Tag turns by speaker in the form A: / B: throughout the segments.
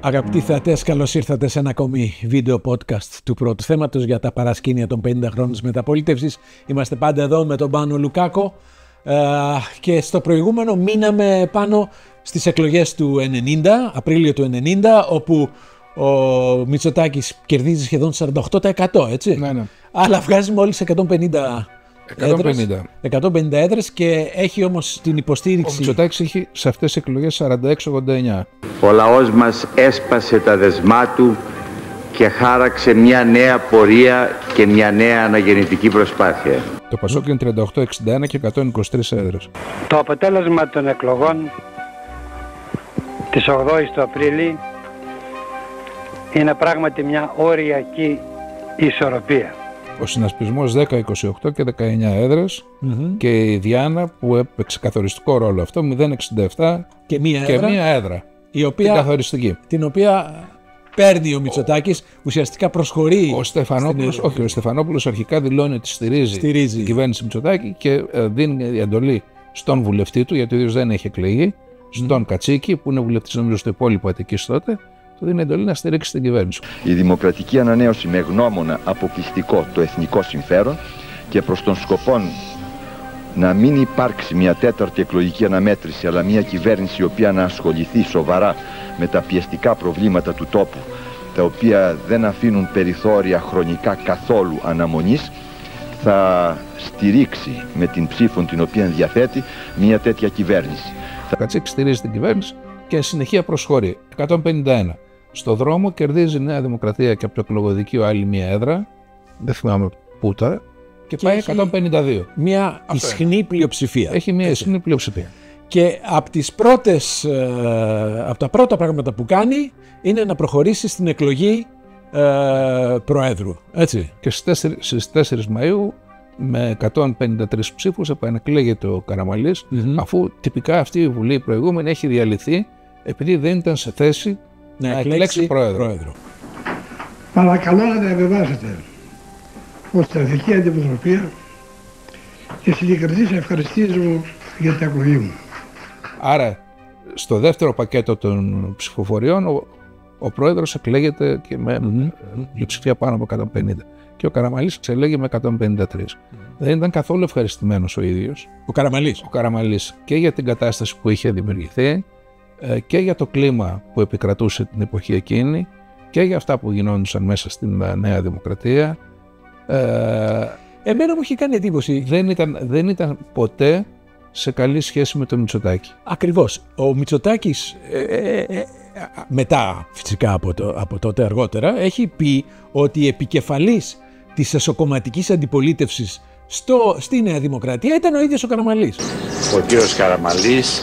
A: Αγαπητοί θεατές, καλώς ήρθατε σε ένα ακόμη βίντεο podcast του πρώτου θέματος για τα παρασκήνια των 50 χρόνων της μεταπολίτευσης. Είμαστε πάντα εδώ με τον Πάνο Λουκάκο ε, και στο προηγούμενο μείναμε πάνω στις εκλογές του 90, Απρίλιο του 90, όπου ο Μητσοτάκης κερδίζει σχεδόν 48%, έτσι.
B: Ναι, ναι.
A: Αλλά βγάζει μόλις 150 έδρες,
B: 150.
A: 150 έδρες και έχει όμως την
B: Ο
A: υποστήριξη
B: Μητσοτάκης έχει σε αυτές τις εκλογές 46-89.
C: Ο λαός μας έσπασε τα δεσμά του και χάραξε μια νέα πορεία και μια νέα αναγεννητική προσπάθεια.
B: Το Πασόκ είναι 38-61 και 123 έδρες.
D: Το αποτέλεσμα των εκλογών της 8ης του Απρίλη είναι πράγματι μια οριακή ισορροπία.
B: Ο συνασπισμός 10-28 και 19 έδρες και η Διάνα που έπαιξε καθοριστικό ρόλο αυτό 0-67
A: και μία
B: και
A: έδρα,
B: μία έδρα.
A: η
B: Την
A: οποία,
B: καθοριστική.
A: την οποία παίρνει ο Μητσοτάκης, ουσιαστικά προσχωρεί
B: Ο Στεφανόπουλος,
A: στην-
B: όχι, ο Στεφανόπουλος αρχικά δηλώνει ότι στηρίζει,
A: Στηρίζει.
B: την κυβέρνηση Μητσοτάκη και ε, δίνει εντολή στον βουλευτή του, γιατί ο ίδιος δεν έχει εκλεγεί, στον Κατσίκη, που είναι βουλευτής νομίζω στο υπόλοιπο Αττικής τότε, του δίνει εντολή να στηρίξει την κυβέρνηση.
E: Η δημοκρατική ανανέωση με γνώμονα αποκλειστικό το εθνικό συμφέρον και προς τον σκοπό να μην υπάρξει μια τέταρτη εκλογική αναμέτρηση αλλά μια κυβέρνηση η οποία να ασχοληθεί σοβαρά με τα πιεστικά προβλήματα του τόπου τα οποία δεν αφήνουν περιθώρια χρονικά καθόλου αναμονής θα στηρίξει με την ψήφο την οποία διαθέτει μια τέτοια κυβέρνηση.
B: Ο Κατσίκη στηρίζει την κυβέρνηση και συνεχεία προσχωρεί. 151. Στο δρόμο κερδίζει η Νέα Δημοκρατία και από το εκλογοδικείο άλλη μία έδρα. Δεν θυμάμαι πού τώρα. Και,
A: Και
B: πάει
A: έχει-
B: 152.
A: μια ισχνή πλειοψηφία.
B: Έχει μία ισχυρή πλειοψηφία.
A: Και από, τις πρώτες, ε, από τα πρώτα πράγματα που κάνει είναι να προχωρήσει στην εκλογή ε, Προέδρου. Έτσι.
B: Και στις 4, στις 4 Μαΐου με 153 ψήφους επανεκλέγεται ο καραμαλης αφού τυπικά αυτή η Βουλή η προηγούμενη έχει διαλυθεί επειδή δεν ήταν σε θέση να, εκλέξει πρόεδρο.
F: Παρακαλώ να διαβεβάσετε ως στρατηγική αντιπροσωπεία τις ειλικρινείς ευχαριστίες μου για την εκλογή μου.
B: Άρα, στο δεύτερο πακέτο των ψηφοφοριών, ο, ο πρόεδρος εκλέγεται και με πλειοψηφία πάνω από 150. Και ο Καραμαλής εξελέγει με 153. Δεν ήταν καθόλου ευχαριστημένος ο ίδιος,
A: Ο Καραμαλής.
B: ο Καραμαλής, και για την κατάσταση που είχε δημιουργηθεί ε, και για το κλίμα που επικρατούσε την εποχή εκείνη και για αυτά που γινόντουσαν μέσα στην ε, Νέα Δημοκρατία. Ε,
A: Εμένα μου είχε κάνει εντύπωση.
B: δεν, ήταν, δεν ήταν ποτέ σε καλή σχέση με τον Μητσοτάκη.
A: Ακριβώς. Ο Μητσοτάκης ε, ε, ε, μετά φυσικά από, το, από τότε αργότερα έχει πει ότι η επικεφαλής της εσωκομματικής αντιπολίτευσης στο, στη Νέα Δημοκρατία ήταν ο ίδιος ο Καραμαλής.
C: Ο κύριος Καραμαλής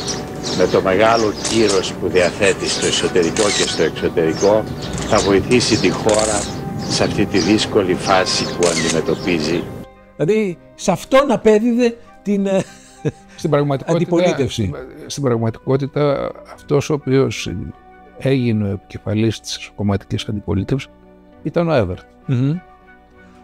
C: με το μεγάλο κύρος που διαθέτει στο εσωτερικό και στο εξωτερικό θα βοηθήσει τη χώρα σε αυτή τη δύσκολη φάση που αντιμετωπίζει.
A: Δηλαδή σε αυτόν απέδιδε την... ε,
B: Στην πραγματικότητα,
A: Αντιπολίτευση.
B: Στην πραγματικότητα αυτός ο οποίος έγινε ο επικεφαλής της κομματικής αντιπολίτευσης ήταν ο Εύερτ.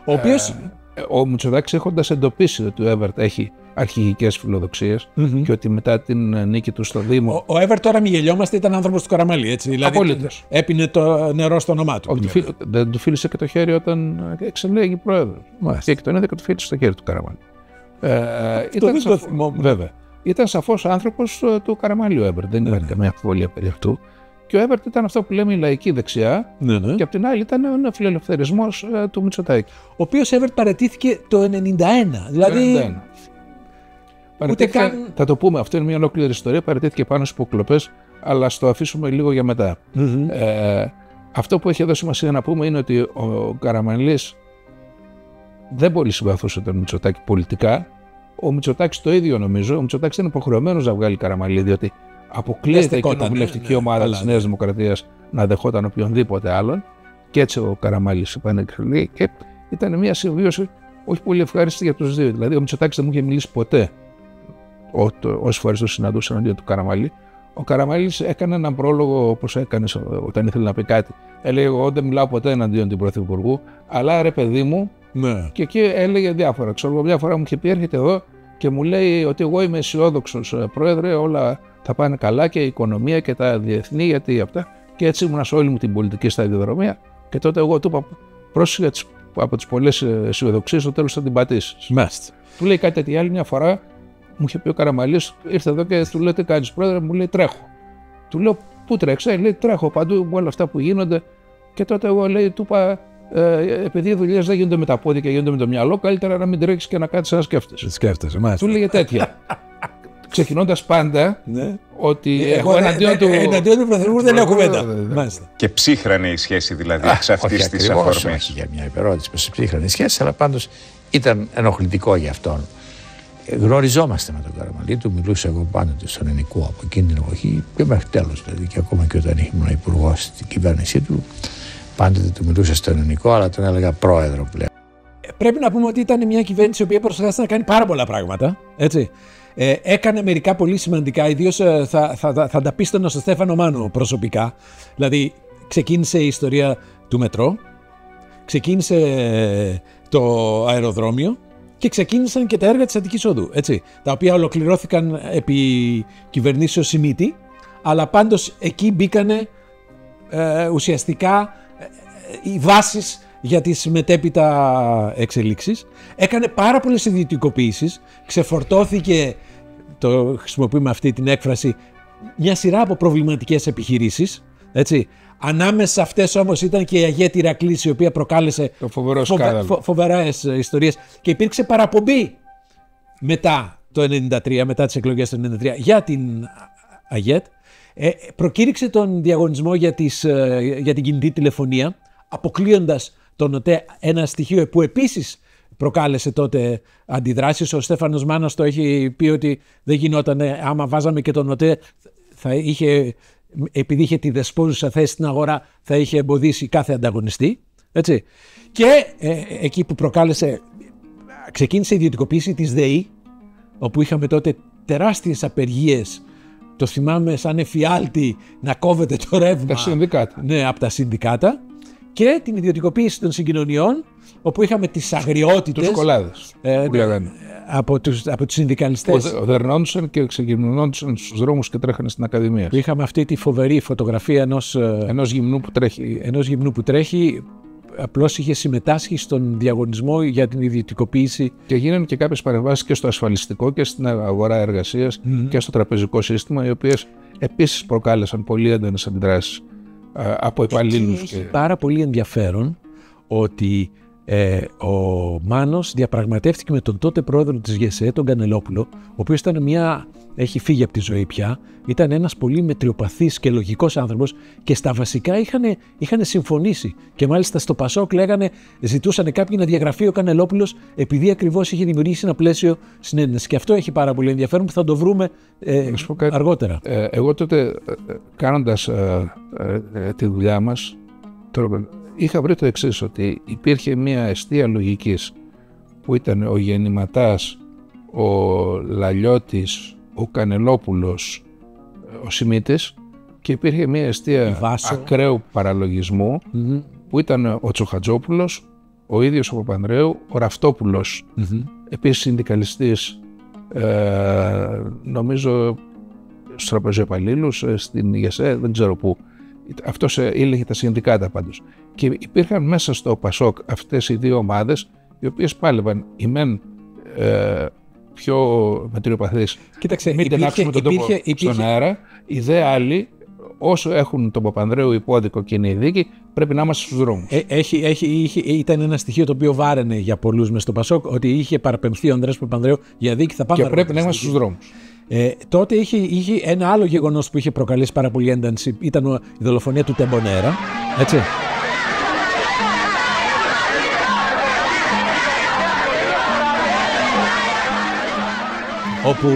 A: ο οποίος...
B: Ε, Ο Μητσοτάκης έχοντας εντοπίσει ότι ο Εύερτ έχει αρχηγικές φιλοδοξίες και ότι μετά την ε, νίκη του στο Δήμο
A: Ο, ο Εύερ τώρα μη γελιόμαστε ήταν άνθρωπος του Καραμαλή, έτσι. Δηλαδή
B: Απολύτως.
A: έπινε το νερό στο όνομά του.
B: ο- του φίλ- δεν του φίλησε και το χέρι όταν ε, εξελέγει πρόεδρος. Και τον είδε και του φίλησε στο χέρι του Καραμαλή. Ε,
A: δεν το
B: σαφ-
A: θυμόμουν.
B: Βέβαια. Ήταν σαφώς άνθρωπος ε, του Καραμαλή ο Εύερτ. Δεν υπάρχει καμία αμφιβολία περί αυτού. Και ο Εύερτ ήταν αυτό που λέμε η λαϊκή δεξιά
A: Ναι, ναι.
B: και απ' την άλλη ήταν ο φιλελευθερισμός ε, του Μητσοτάκη.
A: Ο οποίος Εύερ παρετήθηκε το 91. Δηλαδή...
B: 91. Παραιτήθηκε-
A: καν-
B: Θα το πούμε, αυτό είναι μια ολόκληρη ιστορία. Παρατήθηκε πάνω στις υποκλοπές, αλλά στο αφήσουμε λίγο για μετά. Ε, αυτό που έχει εδώ σημασία να πούμε είναι ότι ο Καραμανλή δεν πολύ συμπαθούσε τον Μητσοτάκη πολιτικά. Ο Μητσοτάκης το ίδιο νομίζω. Ο Μητσοτάκης ήταν υποχρεωμένος να βγάλει Καραμαλή, διότι
A: Δεν
B: αποκλείεται η
A: στεκόταν,
B: κοινοβουλευτική
A: ναι, ναι,
B: ομάδα
A: καλά,
B: της
A: ναι.
B: Νέας Δημοκρατίας να δεχόταν οποιονδήποτε άλλον. Και έτσι ο Καραμαλή επανεκλεγεί και ήταν μια συμβίωση όχι πολύ ευχάριστη για τους δύο. Δηλαδή, ο Μητσοτάκης δεν μου είχε μιλήσει ποτέ όσες φορές το συναντούσα εναντίον του Καραμαλή. Ο Καραμαλή έκανε έναν πρόλογο όπως έκανε όταν ήθελε να πει κάτι. Έλεγε: Εγώ δεν μιλάω ποτέ εναντίον του Πρωθυπουργού, αλλά ρε παιδί μου.
A: Ναι.
B: Και εκεί έλεγε διάφορα. Ξέρω, εγώ, μια φορά μου είχε πει: Έρχεται εδώ και μου λέει ότι εγώ είμαι αισιόδοξος πρόεδρε, όλα θα πάνε καλά και η οικονομία και τα διεθνή, γιατί αυτά. Και Και έτσι ήμουν σε όλη μου την πολιτική σταδιοδρομία. Και τότε εγώ του είπα: Πρόσεχε από τις πολλές αισιοδοξίες, στο τέλος θα την πατήσεις.
A: Μάλιστα.
B: Του λέει κάτι τέτοια άλλη μια φορά, μου είχε πει ο Καραμαλής, ήρθε εδώ και του λέει: Τι κάνεις, πρόεδρε, μου λέει: Τρέχω. Του λέω: Πού τρέξε, λέει: Τρέχω παντού με όλα αυτά που γίνονται. Και τότε εγώ λέει: Του είπα: ε, επειδή οι δουλειές δεν γίνονται με τα πόδια και γίνονται με το μυαλό, καλύτερα να μην τρέχει και να κάτσεις να σκέφτεσαι.
A: Σκέφτεσαι, μάλιστα.
B: Του λέγε τέτοια. Ξεκινώντας πάντα
A: Ναι.
B: ότι
A: Εγώ
B: έχω εναντίον του.
A: Εναντίον του Πρωθυπουργού δεν έχω κουβέντα. Μάλιστα.
G: Και ψύχρανε η σχέση δηλαδή εξ αυτής
H: όχι
G: της
H: ακριβώς,
G: αφορμής.
H: όχι για μια υπερώτηση προς ψύχρονη σχέση, αλλά πάντως ήταν ενοχλητικό για αυτόν. Ε, Γνωριζόμαστε με τον Καραμαλή, του μιλούσα εγώ πάντοτε στον ελληνικό από εκείνη την εποχή και μέχρι τέλος δηλαδή και ακόμα και όταν ήμουν υπουργός στην κυβέρνησή του πάντοτε του μιλούσα στον ελληνικό αλλά τον έλεγα πρόεδρο πλέον.
A: Πρέπει να πούμε ότι ήταν μια κυβέρνηση η οποία προσπάθησε να κάνει πάρα πολλά πράγματα. Έτσι. Ε, έκανε μερικά πολύ σημαντικά, ιδίως θα, θα, θα, θα τα πίστευα στο Στέφανο Μάνο προσωπικά. Δηλαδή, ξεκίνησε η ιστορία του μετρό, ξεκίνησε ε, το αεροδρόμιο και ξεκίνησαν και τα έργα της Αττικής Οδού, έτσι, τα οποία ολοκληρώθηκαν επί κυβερνήσεως Σιμίτη, αλλά πάντως εκεί μπήκανε ε, ουσιαστικά ε, οι βάσεις για τις μετέπειτα εξελίξεις. Έκανε πάρα πολλές ιδιωτικοποίησεις, ξεφορτώθηκε, το χρησιμοποιούμε αυτή την έκφραση, μια σειρά από προβληματικές επιχειρήσεις, έτσι. Ανάμεσα σε αυτές όμως ήταν και η Αγέτη Ηρακλής, η οποία προκάλεσε
B: Το φοβερό
A: φοβε-
B: σκάνδαλο.
A: φο- φοβερές ε, ιστορίες και υπήρξε παραπομπή μετά το 93, μετά τις εκλογές του 93 για την ΑΓΕΤ. Ε, προκήρυξε τον διαγωνισμό για, τις, ε, για την κινητή τηλεφωνία, αποκλείοντας τον ΟΤΕ ένα στοιχείο που επίσης προκάλεσε τότε αντιδράσεις. Ο Στέφανος Μάνας το έχει πει ότι δεν γινόταν, άμα βάζαμε και τον ΟΤΕ θα είχε, επειδή είχε τη δεσπόζουσα θέση στην αγορά, θα είχε εμποδίσει κάθε ανταγωνιστή. Έτσι. Και ε, εκεί που προκάλεσε, ξεκίνησε η ιδιωτικοποίηση της ΔΕΗ, όπου είχαμε τότε τεράστιες απεργίες, το θυμάμαι σαν εφιάλτη να κόβεται το ρεύμα.
B: Τα συνδικάτα.
A: Ναι, από τα συνδικάτα. Και την ιδιωτικοποίηση των συγκοινωνιών, όπου είχαμε τις αγριότητες
B: Τους κολλάδες.
A: ε,
B: που λέγανε.
A: από τους, από τους συνδικαλιστές.
B: Που δερνόντουσαν και ξεκινούνταν στους δρόμους και τρέχανε στην Ακαδημία.
A: Που είχαμε αυτή τη φοβερή φωτογραφία ενός, ε,
B: Ενός γυμνού που τρέχει.
A: ενός γυμνού που τρέχει, απλώς είχε συμμετάσχει στον διαγωνισμό για την ιδιωτικοποίηση.
B: Και γίνανε και κάποιες παρεμβάσεις και στο ασφαλιστικό και στην αγορά εργασίας και στο τραπεζικό σύστημα, οι οποίες επίσης προκάλεσαν πολύ έντονες αντιδράσεις από υπαλλήλους.
A: Έχει πάρα πολύ ενδιαφέρον ότι ε, ο Μάνος διαπραγματεύτηκε με τον τότε πρόεδρο της ΓΕΣΕ, τον Κανελόπουλο, ο οποίος ήταν μια, έχει φύγει από τη ζωή πια, ήταν ένας πολύ μετριοπαθής και λογικός άνθρωπος και στα βασικά είχαν, είχαν συμφωνήσει. Και μάλιστα στο Πασόκ λέγανε, ζητούσαν κάποιοι να διαγραφεί ο Κανελόπουλος επειδή ακριβώς είχε δημιουργήσει ένα πλαίσιο συνένεση. Και αυτό έχει πάρα πολύ ενδιαφέρον που θα το βρούμε ε,
B: Να σου πω κάτι.
A: αργότερα.
B: Ε, εγώ τότε κάνοντας ε, ε, ε, τη δουλειά μας τώρα, είχα βρει το εξής ότι υπήρχε μια αιστεία λογικής που ήταν ο Γεννηματάς, ο Λαλιώτης, ο Κανελόπουλος, ο Σιμίτης και υπήρχε μια
A: Η
B: αιστεία
A: Βάσο.
B: ακραίου παραλογισμού
A: Μμμ,
B: που ήταν ο Τσοχατζόπουλος, ο ίδιος ο Παπανδρέου, ο Ραφτόπουλος
A: μμμ.
B: επίσης συνδικαλιστής ε, νομίζω στους τραπεζοεπαλλήλους, ε, στην ΙΕΣΕ, δεν ξέρω πού. Αυτός ε, ήλεγε τα συνδικάτα πάντως. Και υπήρχαν μέσα στο ΠΑΣΟΚ αυτές οι δύο ομάδες, οι οποίες πάλευαν η μεν ε, πιο μετριοπαθείς,
A: Κοίταξε,
B: μην
A: υπήρχε,
B: τενάξουμε τον τόπο
A: υπήρχε, υπήρχε,
B: στον αέρα, οι δε άλλοι, όσο έχουν τον Παπανδρέου υπόδικο και είναι η δίκη, πρέπει να είμαστε στους δρόμους.
A: Ε, έχει, έχει, είχε, ήταν ένα στοιχείο το οποίο βάραινε για πολλούς μες στο Πασόκ ότι είχε παραπεμφθεί ο Ανδρέας Παπανδρέου για δίκη. Θα πάμε
B: και πρέπει να
A: αργότερα
B: είμαστε
A: στη
B: στους δρόμους.
A: Ε, τότε είχε, είχε ένα άλλο γεγονός που είχε προκαλέσει πάρα πολύ ένταση. Ήταν ο- η δολοφονία του Τεμπονέρα. Έτσι. όπου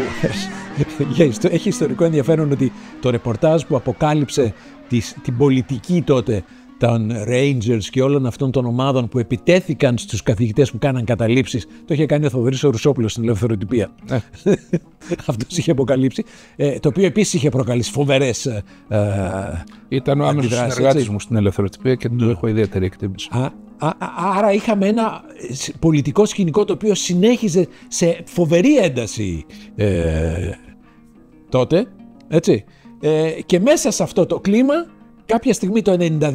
A: για ιστο- έχει ιστορικό ενδιαφέρον ότι το ρεπορτάζ που αποκάλυψε τις, την πολιτική τότε των Rangers και όλων αυτών των ομάδων που επιτέθηκαν στους καθηγητές που κάναν καταλήψεις το είχε κάνει ο Θοδωρής ο Ρουσόπουλος στην ελευθεροτυπία. Αυτός είχε αποκαλύψει, ε, το οποίο επίσης είχε προκαλέσει φοβερές ε, ε,
B: Ήταν ο άμεσος
A: Αντιδράσεις,
B: συνεργάτης
A: έτσι.
B: μου στην ελευθεροτυπία και του έχω ιδιαίτερη εκτίμηση.
A: Α, α, α, άρα είχαμε ένα ε, σ- πολιτικό σκηνικό το οποίο συνέχιζε σε φοβερή ένταση ε, τότε, έτσι. Ε, και μέσα σε αυτό το κλίμα κάποια στιγμή το 92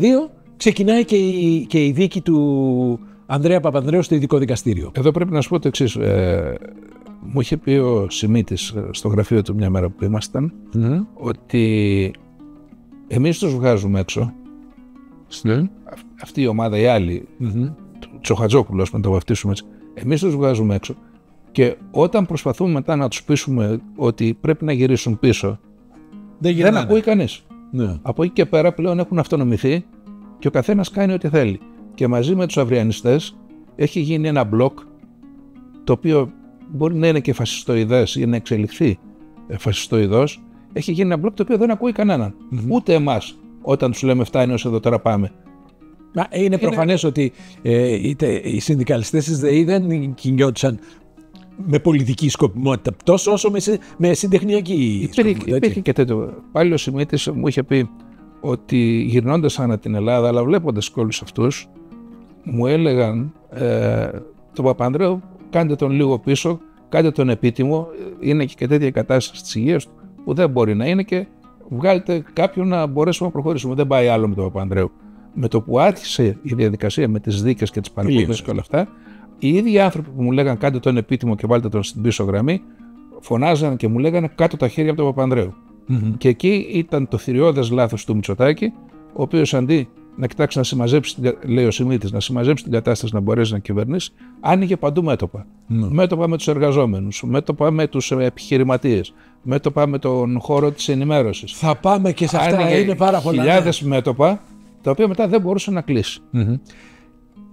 A: ξεκινάει και η, και η δίκη του Ανδρέα Παπανδρέου στο ειδικό δικαστήριο.
B: Εδώ πρέπει να σου πω το εξής. Ε, μου είχε πει ο Σιμίτης στο γραφείο του μια μέρα που ήμασταν ότι εμείς τους βγάζουμε έξω.
A: Ναι.
B: Αυτή η ομάδα, η άλλη, του Τσοχατζόπουλου, ας πούμε, το βαφτίσουμε έτσι. Εμείς τους βγάζουμε έξω και όταν προσπαθούμε μετά να τους πείσουμε ότι πρέπει να γυρίσουν πίσω,
A: Δεν
B: δεν
A: γυρνάνε.
B: ακούει κανείς.
A: Ναι.
B: Από εκεί και πέρα πλέον έχουν αυτονομηθεί και ο καθένας κάνει ό,τι θέλει. Και μαζί με τους αυριανιστές έχει γίνει ένα μπλοκ το οποίο μπορεί να είναι και φασιστοειδές ή να εξελιχθεί ε, φασιστοειδός. Έχει γίνει ένα μπλοκ το οποίο δεν ακούει κανέναν. Ούτε εμάς όταν τους λέμε φτάνει ως εδώ τώρα πάμε.
A: Μα είναι προφανές ότι ε, είτε οι συνδικαλιστές της ΔΕΗ δεν κινιόντουσαν με πολιτική σκοπιμότητα τόσο όσο με, συ- με συντεχνιακή
B: Υπήρχε,
A: σκοπιμότητα. έτσι.
B: υπήρχε και τέτοιο. Πάλι ο Σιμίτης μου είχε πει ότι γυρνώντας ανά την Ελλάδα, αλλά βλέποντας και όλους αυτούς, μου έλεγαν ε, τον Παπανδρέου κάντε τον λίγο πίσω, κάντε τον επίτιμο, είναι και τέτοια κατάσταση της υγείας του που δεν μπορεί να είναι και βγάλετε κάποιον να μπορέσουμε να προχωρήσουμε. Δεν πάει άλλο με τον Παπανδρέου. Με το που άρχισε η διαδικασία με τις δίκες και τις παρακολουθήσεις
A: Τελείωσε.
B: και όλα αυτά, οι ίδιοι άνθρωποι που μου λέγαν κάντε τον επίτιμο και βάλτε τον στην πίσω γραμμή, φωνάζαν και μου λέγανε κάτω τα χέρια από τον Παπανδρέου. Και εκεί ήταν το θηριώδες λάθος του Μητσοτάκη, ο οποίος αντί να κοιτάξει να συμμαζέψει, την κα- λέει ο Σιμίτης, να συμμαζέψει την κατάσταση να μπορέσει να κυβερνήσει, άνοιγε παντού μέτωπα. Μέτωπα με τους εργαζόμενους, μέτωπα με τους ε, επιχειρηματίες, μέτωπα με τον χώρο της ενημέρωσης.
A: Θα πάμε και σε αυτά,
B: Άνοιγε
A: είναι πάρα πολλά. ναι.
B: χιλιάδες μέτωπα, τα οποία μετά δεν μπορούσε να κλείσει.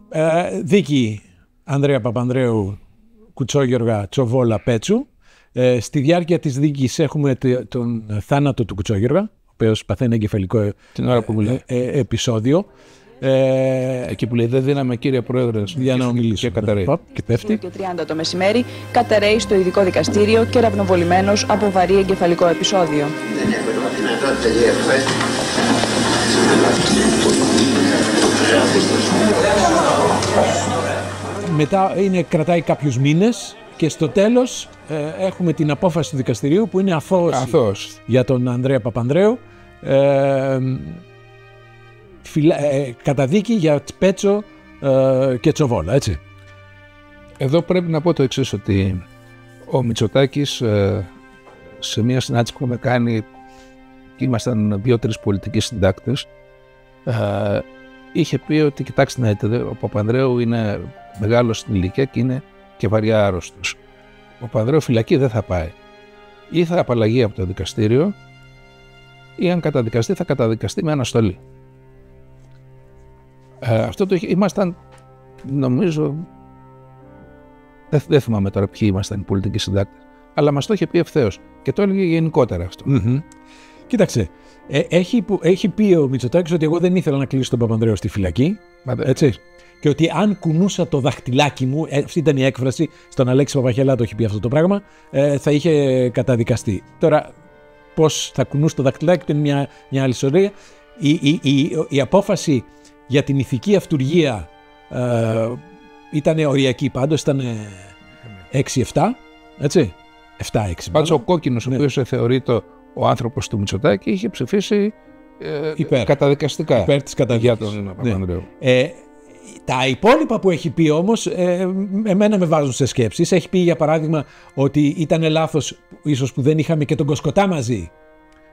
A: Ε, δίκη Ανδρέα Παπανδρέου, Κουτσόγιοργα, Τσοβόλα, Πέτσου. Ε, στη διάρκεια της δίκης έχουμε τε- τον θάνατο του Κουτσόγιοργα, ο οποίος παθαίνει εγκεφαλικό ε,
B: Την ώρα που μιλάει.
A: ε, επεισόδιο. Ε,
B: Εκεί που λέει δεν δίναμε κύριε Πρόεδρε
A: για να μιλήσω.
B: και καταραίει.
A: Παπ, Και πέφτει.
I: και 30 το μεσημέρι καταραίει στο ειδικό δικαστήριο και ραυνοβολημένος από βαρύ εγκεφαλικό επεισόδιο.
A: Μετά είναι, κρατάει κάποιους μήνες και στο τέλος ε, έχουμε την απόφαση του δικαστηρίου που είναι αθώωση
B: Αθώος.
A: για τον Ανδρέα Παπανδρέου. Ε, φυλα- ε, καταδίκη για Πέτσο ε, και Τσοβόλα, έτσι.
B: Εδώ πρέπει να πω το εξής ότι ο Μητσοτάκης σε μια συνάντηση που έχουμε κάνει και ήμασταν δύο-τρεις πολιτικοί συντάκτες, είχε πει ότι κοιτάξτε να δείτε, ο Παπανδρέου είναι μεγάλος στην ηλικία και είναι και βαριά άρρωστος. Ο Παπανδρέου φυλακή δεν θα πάει. Ή θα απαλλαγεί από το δικαστήριο, ή αν καταδικαστεί, θα καταδικαστεί με αναστολή. Ε, αυτό το είχε- ήμασταν, νομίζω, δεν, δεν θυμάμαι τώρα ποιοι ήμασταν οι πολιτικοί συντάκτες, αλλά μας το είχε πει ευθέως και το έλεγε γενικότερα αυτό.
A: Μμμ. Κοίταξε, ε, έχει, που- έχει πει ο Μητσοτάκης ότι εγώ δεν ήθελα να κλείσω τον Παπανδρέο στη φυλακή,
B: Μα δεν-
A: έτσι. Και ότι αν κουνούσα το δαχτυλάκι μου, ε, αυτή ήταν η έκφραση, στον Αλέξη Παπαχελά το έχει πει αυτό το πράγμα, ε, θα είχε καταδικαστεί. Τώρα, πώς θα κουνούσε το δαχτυλάκι του είναι μια, μια άλλη ιστορία. Η, η, η, η απόφαση για την ηθική αυτουργία ε, ήταν οριακή πάντως, ήταν 6-7, έτσι. 7-6.
B: Πάντως ο κόκκινος,
A: Ναι.
B: ο οποίο θεωρείται ο άνθρωπος του Μητσοτάκη, είχε ψηφίσει ε,
A: Υπέρ.
B: καταδικαστικά
A: Υπέρ της καταδίκης.
B: για τον
A: Ναι.
B: Παπανδρέου.
A: Ε, τα υπόλοιπα που έχει πει όμως, ε, εμένα με βάζουν σε σκέψεις. Έχει πει για παράδειγμα ότι ήταν λάθος ίσως που δεν είχαμε και τον Κοσκοτά μαζί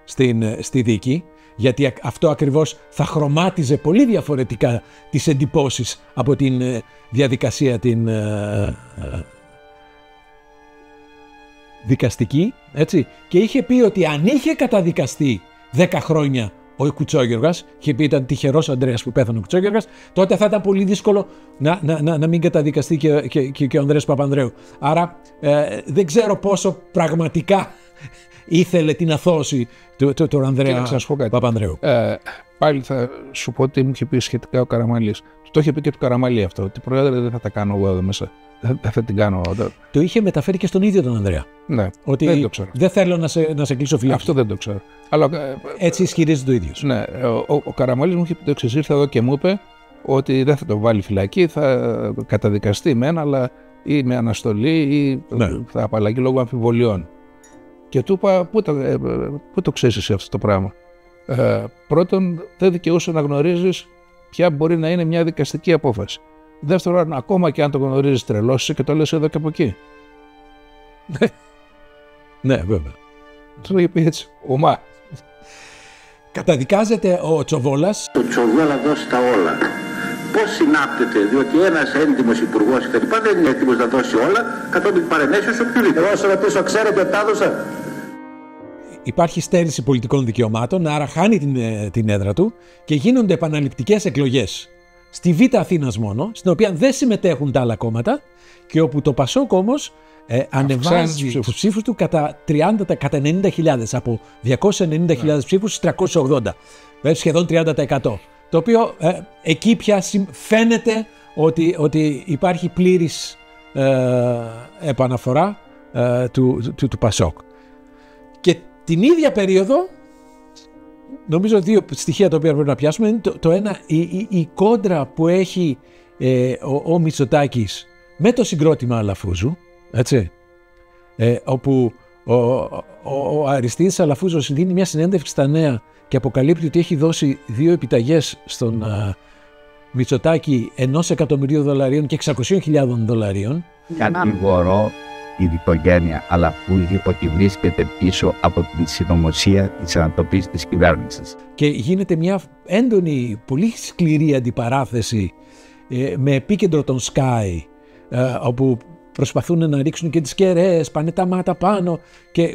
A: στην, ε, στη δίκη, γιατί ακ- αυτό ακριβώς θα χρωμάτιζε πολύ διαφορετικά τις εντυπώσεις από την ε, διαδικασία την ε, ε, δικαστική, έτσι. Και είχε πει ότι αν είχε καταδικαστεί 10 χρόνια ο Κουτσόγιοργα, είχε πει ήταν τυχερός Ανδρέας που πέθανε ο Κουτσόγιοργα, τότε θα ήταν πολύ δύσκολο να, να, να, να μην καταδικαστεί και, και, και, και ο Ανδρέας Παπανδρέου. Άρα ε, δεν ξέρω πόσο πραγματικά ήθελε την αθώωση του, του, του Ανδρέα
B: Κοίταξε, να σου πω κάτι.
A: Παπανδρέου.
B: Ε, πάλι θα σου πω τι μου είχε πει σχετικά ο Καραμαλή. Του το είχε πει και του Καραμαλή αυτό. Ότι πρόεδρε δεν θα τα κάνω εγώ εδώ μέσα. Δεν δεν θα την κάνω. δεν-
A: Το είχε μεταφέρει και στον ίδιο τον Ανδρέα.
B: Ναι,
A: Ότι
B: δεν το ξέρω.
A: δεν θέλω να σε, να σε κλείσω φυλακή.
B: Αυτό δεν το ξέρω. Αλλά ε,
A: Έτσι ισχυρίζεται το ίδιος.
B: Ναι, ο, ο, ο Καραμαλής μου είχε πει το εξής. Ήρθε εδώ και μου είπε ότι δεν θα το βάλει φυλακή, θα καταδικαστεί μεν, αλλά ή με αναστολή ή
A: Ναι.
B: θα απαλλαγεί λόγω αμφιβολιών. Και του είπα, πού το, ε, πού το ξέρεις εσύ αυτό το πράγμα; Ε, πρώτον, δεν δικαιούσε να γνωρίζεις ποια μπορεί να είναι μια δικαστική απόφαση. Δεύτερον, ακόμα και αν το γνωρίζεις, τρελώσεις και το λες εδώ και από εκεί.
A: Ναι, βέβαια.
B: Το είχε πει έτσι. Ομά.
A: Καταδικάζεται ο Τσοβόλας
J: Το Τσοβόλα δώσει τα όλα. Πώς συνάπτεται, διότι ένας έντιμος υπουργός κτλ. δεν είναι έτοιμος να δώσει όλα κατόπιν παρενέσεως οποιοδήποτε. Εγώ σε ρωτήσω, ξέρετε, τα έδωσα.
A: υπάρχει στέρηση πολιτικών δικαιωμάτων, άρα χάνει την, ε, την έδρα του και γίνονται επαναληπτικές εκλογές στη Β' Αθήνας μόνο, στην οποία δεν συμμετέχουν τα άλλα κόμματα και όπου το Πασόκ όμως ε, ανεβάζει
B: τους ψήφους.
A: τους ψήφους του κατά, 30, κατά 90.000, από 290.000 ψήφους στους 380, ε, σχεδόν 30%. Το οποίο ε, εκεί πια συμ- φαίνεται ότι, ότι υπάρχει πλήρης ε, επαναφορά ε, του, του, του Πασόκ. Και την ίδια περίοδο, νομίζω δύο στοιχεία τα οποία πρέπει να πιάσουμε είναι το, το ένα, η, η, η κόντρα που έχει ε, ο, ο Μητσοτάκης με το συγκρότημα Αλαφούζου, έτσι, ε, όπου ο, ο, ο Αριστίδης Αλαφούζος δίνει μια συνέντευξη στα νέα και αποκαλύπτει ότι έχει δώσει δύο επιταγές στον α, Μητσοτάκη ενός εκατομμυρίου δολαρίων και 600.000 δολαρίων.
K: Κατηγορώ την οικογένεια Αλαφούζη ότι βρίσκεται πίσω από την συνωμοσία της ανατοπής της κυβέρνησης.
A: και γίνεται μια έντονη, πολύ σκληρή αντιπαράθεση ε, με επίκεντρο τον Sky ε, όπου προσπαθούν να ρίξουν και τις κεραίες, πάνε τα μάτα πάνω και ε,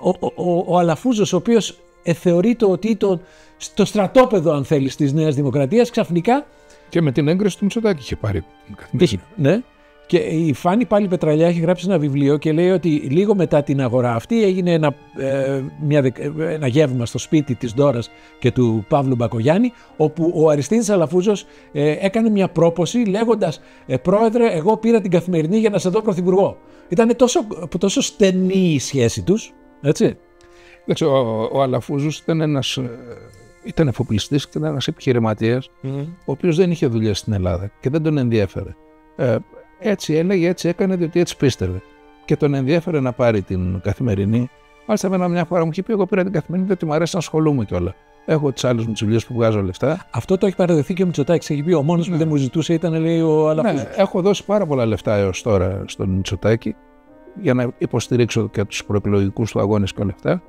A: ο, ο, ο, ο Αλαφούζος ο οποίος ε, θεωρείται ότι ήταν στο στρατόπεδο αν θέλεις της Νέας Δημοκρατίας ξαφνικά
B: Και με την έγκριση του Μητσοτάκη είχε πάρει την καθημερινή.
A: ναι. Και η Φάνη πάλι Πετραλιά έχει γράψει ένα βιβλίο και λέει ότι λίγο μετά την αγορά αυτή έγινε ένα, ε, μια, δεκ- ε, ένα γεύμα στο σπίτι της Ντόρας και του Παύλου Μπακογιάννη όπου ο Αριστίδης Αλαφούζος ε, έκανε μια πρόποση λέγοντας ε, «Πρόεδρε, εγώ πήρα την καθημερινή για να σε δω πρωθυπουργό». Ήταν τόσο, τόσο στενή η σχέση τους, έτσι.
B: Εντάξει, ο, ο Αλαφούζος ήταν ένας, ε, ήταν εφοπλιστής και ήταν ένας επιχειρηματίας ο οποίος δεν είχε δουλειά στην Ελλάδα και δεν τον ενδιέφερε. Ε, έτσι έλεγε, έτσι έκανε, διότι έτσι πίστευε. Και τον ενδιέφερε να πάρει την καθημερινή. Μάλιστα, εμένα μια φορά μου είχε πει: Εγώ πήρα την καθημερινή, διότι μου αρέσει να ασχολούμαι κιόλα. Έχω τις άλλες μου τι δουλειέ που βγάζω λεφτά.
A: Αυτό το έχει παραδεχθεί και ο Μητσοτάκης. Έχει πει ο μόνος που δεν μου ζητούσε ήταν λέει ο Αλαφούζος.
B: Ναι, έχω δώσει πάρα πολλά λεφτά έως τώρα στον Μητσοτάκη για να υποστηρίξω και τους προεκλογικού του αγώνες και όλα αυτά.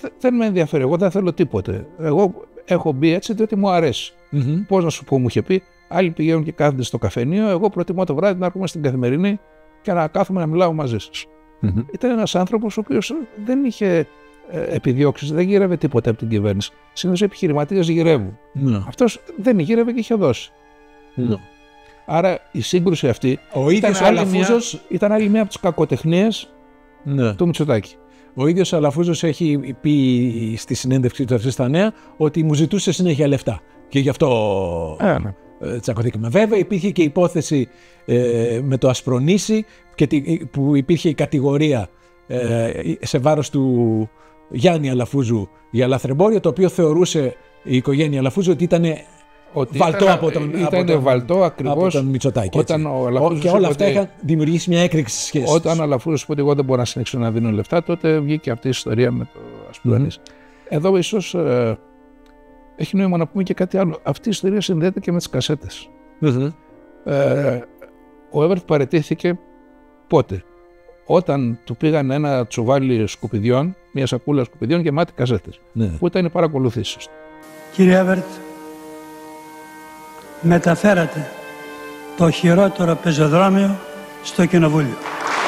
B: Δε- Δεν με ενδιαφέρει. Εγώ δεν θέλω τίποτε. Εγώ έχω μπει έτσι διότι μου αρέσει.
A: Μμμ.
B: Πώς να σου πω, μου είχε πει, άλλοι πηγαίνουν και κάθονται στο καφενείο. Εγώ προτιμώ το βράδυ να έρχομαι στην καθημερινή και να κάθομαι να μιλάω μαζί σας.
A: Μμμ.
B: Ήταν ένας άνθρωπος ο οποίος δεν είχε ε, επιδιώξεις, δεν γύρευε τίποτα από την κυβέρνηση. Συνήθως οι επιχειρηματίες γυρεύουν.
A: Ναι.
B: Αυτός δεν γύρευε και είχε δώσει.
A: Ναι.
B: Άρα η σύγκρουση αυτή
A: Ο ίδιος ο
B: άλλη
A: Αλαφούζος
B: μια, ήταν άλλη μια από τις κακοτεχνίες
A: ναι.
B: του Μητσοτάκη.
A: Ο ίδιος Αλαφούζος έχει πει στη συνέντευξή του αυτή στα νέα ότι μου ζητούσε συνέχεια λεφτά. Και γι' αυτό
B: Ε, ναι.
A: ε, τσακωθήκαμε. Βέβαια, υπήρχε και υπόθεση ε, με το Ασπρονήσι και τη- που υπήρχε η κατηγορία ε, σε βάρος του Γιάννη Αλαφούζου για λαθρεμπόριο, το οποίο θεωρούσε η οικογένεια Αλαφούζου ότι ήταν
B: Ότι
A: βαλτό
B: ήταν-
A: από τον,
B: ήταν
A: από τον,
B: βαλτό ακριβώς
A: από τον Μητσοτάκη. έτσι.
B: όταν ο Αλαφούζος
A: και όλα
B: είπε
A: αυτά
B: ότι-
A: είχαν δημιουργήσει μια έκρηξη στις σχέσεις
B: Όταν
A: τους.
B: ο Αλαφούζος είπε ότι εγώ δεν μπορώ να συνεχίσω να δίνω λεφτά, τότε βγήκε αυτή η ιστορία με το Ασπρονήσι. Εδώ ίσως ε, έχει νόημα να πούμε και κάτι άλλο. Αυτή η ιστορία συνδέεται και με τις κασέτες.
A: Μμμ.
B: Ε, ο Εύερτ παρετήθηκε πότε; Όταν του πήγαν ένα τσουβάλι σκουπιδιών, μια σακούλα σκουπιδιών γεμάτη κασέτες,
A: Ναι.
B: που ήταν οι παρακολουθήσεις του.
L: Κύριε Εύερτ, μεταφέρατε το χειρότερο πεζοδρόμιο στο Κοινοβούλιο.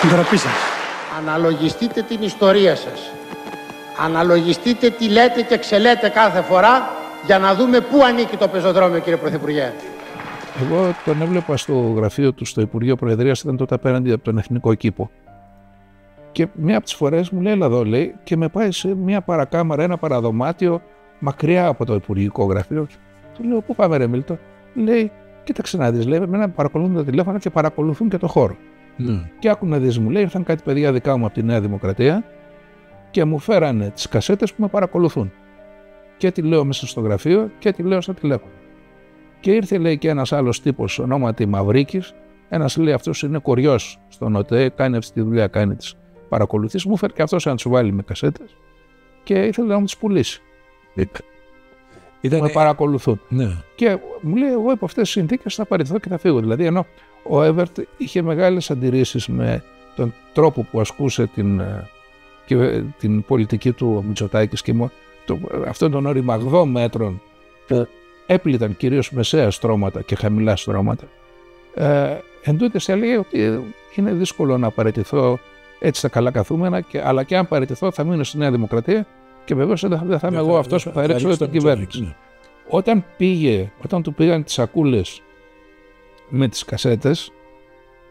L: Ντροπή σας.
M: Αναλογιστείτε την ιστορία σας. Αναλογιστείτε τι λέτε και ξελέτε κάθε φορά για να δούμε πού ανήκει το πεζοδρόμιο κύριε Πρωθυπουργέ.
B: Εγώ τον έβλεπα στο γραφείο του στο Υπουργείο Προεδρίας, ήταν τότε απέναντι από τον Εθνικό Κήπο. Και μία από τις φορές μου λέει: Έλα εδώ, λέει, και με πάει σε μία παρακάμαρα, ένα παραδωμάτιο μακριά από το Υπουργικό Γραφείο. Του λέω: Πού πάμε, ρε Μίλτο; Λέει: Κοίταξε να δεις, λέει, εμένα παρακολουθούν τα τηλέφωνα και παρακολουθούν και το χώρο.
A: Ναι.
B: Και άκου να δεις, μου λέει: Ήρθαν κάτι παιδιά δικά μου από τη Νέα Δημοκρατία και μου φέρανε τις κασέτες που με παρακολουθούν. Και τη λέω μέσα στο γραφείο και τη λέω στο τηλέφωνο. Και ήρθε, λέει, και ένας άλλος τύπος ονόματι Μαυρίκης. Ένας λέει: Αυτός είναι κοριός στον ΟΤΕ, κάνει αυτή τη δουλειά, κάνει τις παρακολουθήσεις. Μου φέρει και αυτός ένα τσουβάλι με κασέτες και ήθελε να μου τις πουλήσει.
A: Ήτανε-
B: με παρακολουθούν.
A: Ναι.
B: Και μου λέει, εγώ υπό αυτές τις συνθήκες θα παραιτηθώ και θα φύγω. Δηλαδή, ενώ ο Εύερτ είχε μεγάλες αντιρρήσεις με τον τρόπο που ασκούσε την, ε, και, ε, την πολιτική του ο Μητσοτάκης και μου- το, αυτόν τον οριμαγδό μέτρων που έπληταν κυρίως μεσαία στρώματα και χαμηλά στρώματα. Ε, εν τούτης έλεγε ότι είναι δύσκολο να παραιτηθώ έτσι στα καλά καθούμενα, και, αλλά και αν παραιτηθώ θα μείνω στη Νέα Δημοκρατία και βεβαίως δεν θα, δεν θα είμαι εγώ αυτός που θα ρίξω
A: ρίξει
B: την
A: τον
B: κυβέρνηση.
A: Μητσοτάκη, ναι.
B: Όταν πήγε, όταν του πήγαν τις σακούλες με τις κασέτες,